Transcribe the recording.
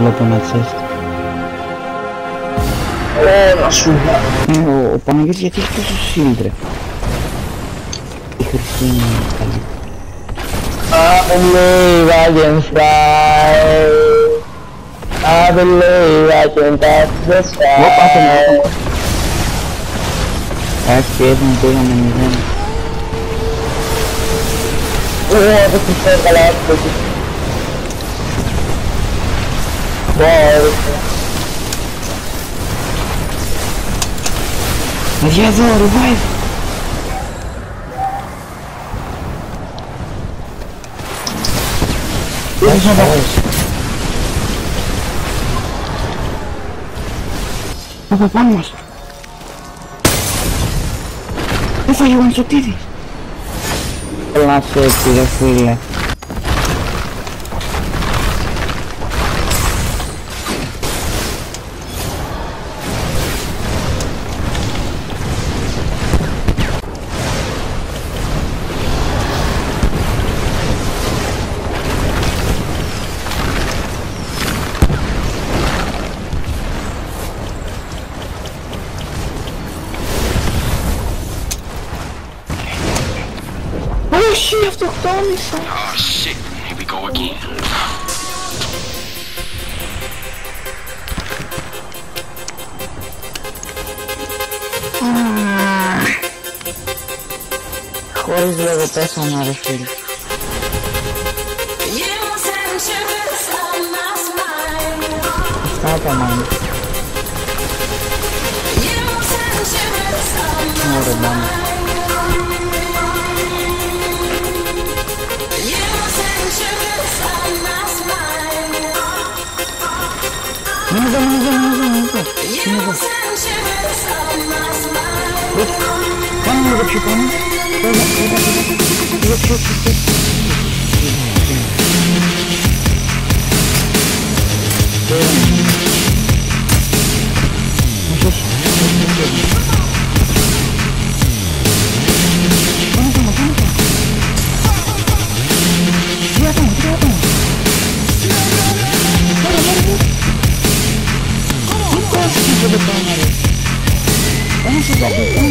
lata na É, O, nosso... O, o Pão Negro já tem que o cilindra. E Cristina... I abre o can fly. I believe I can touch the sky. Vou passar na Acho que eles não pegam na minha. Eu vou te pegar lá, porque... Παιδιά εδώ, revive. Έχεις να πάρεις. Από πάνω μας. Έφαγε ο Αντσοτίδης. Θέλω να σε έτσι ρε φίλε. Oh shit, have to me. Oh shit, here we go again. ¿Cuál es lo de peso, me refiero? Estaba tomando. Muzo muzo muzo muzo. Muzo. Dur. Bana muzo çık onu. Şöyle şöyle şöyle. Muzo çık çık çık. Böyle. Gracias.